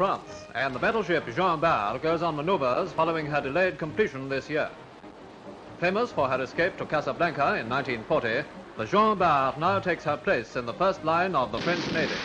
France, and the battleship Jean Bart goes on maneuvers following her delayed completion this year. Famous for her escape to Casablanca in 1940, the Jean Bart now takes her place in the first line of the French Navy.